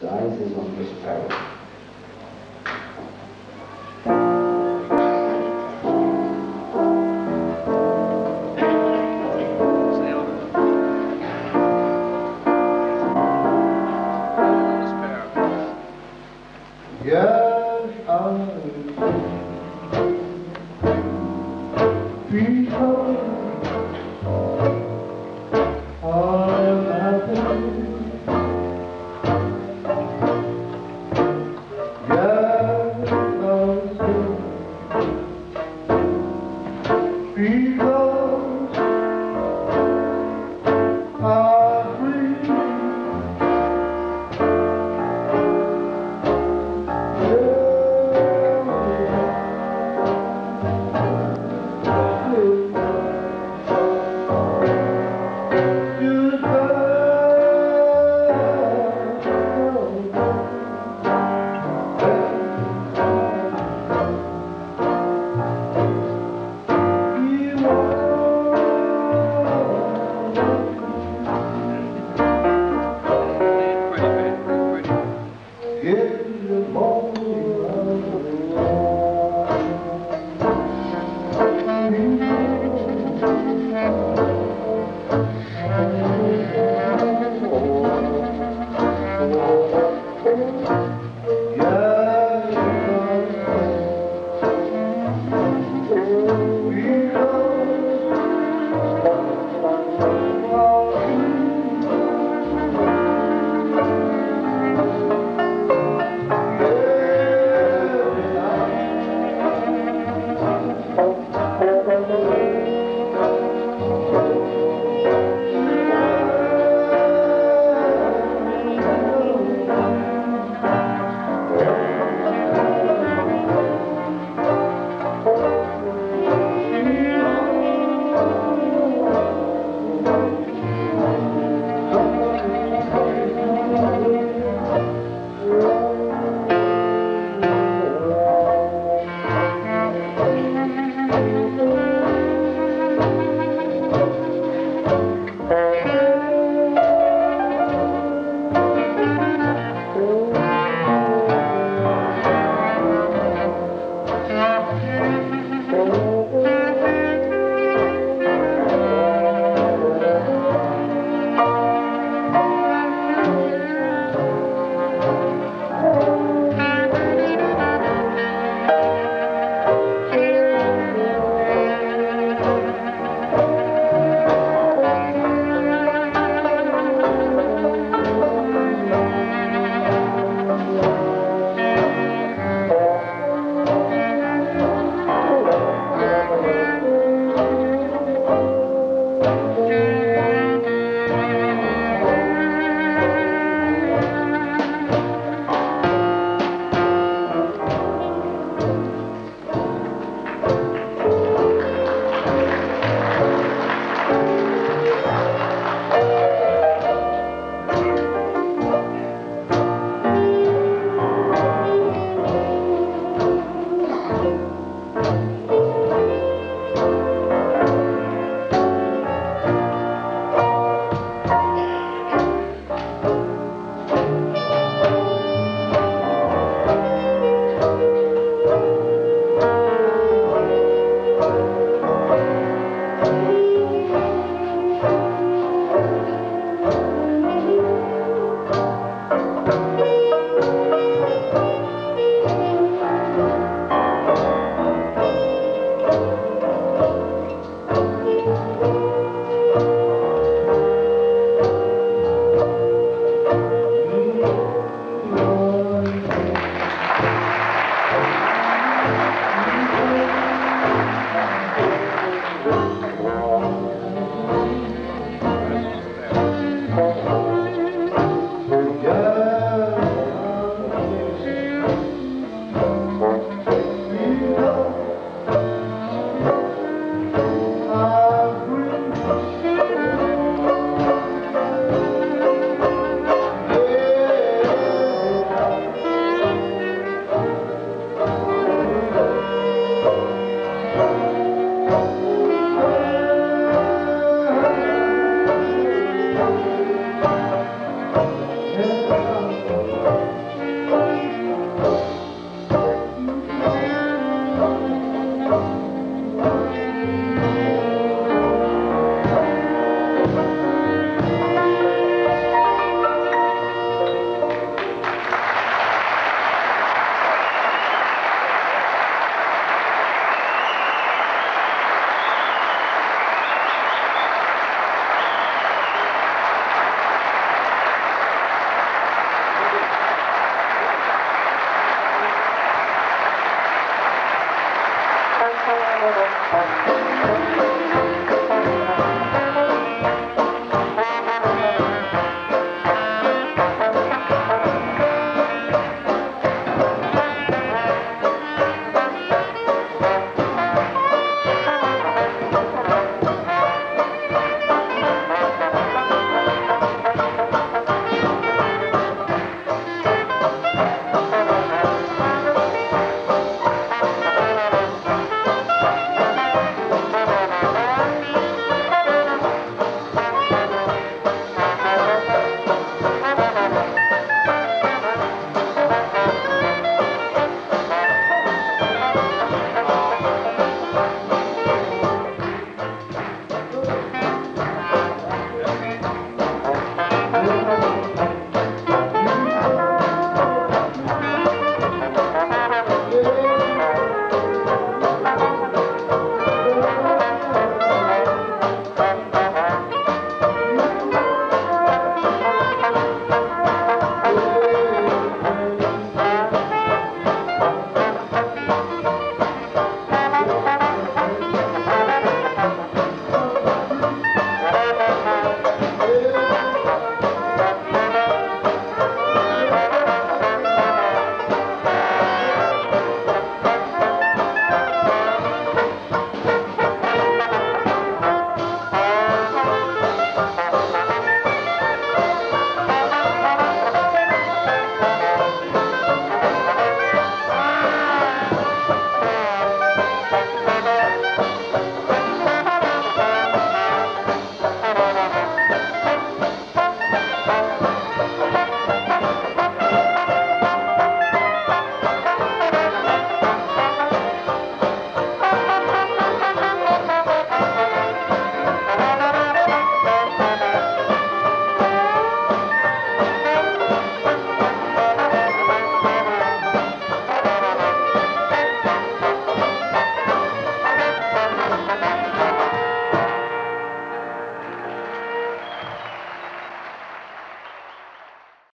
His eyes is on his parrot.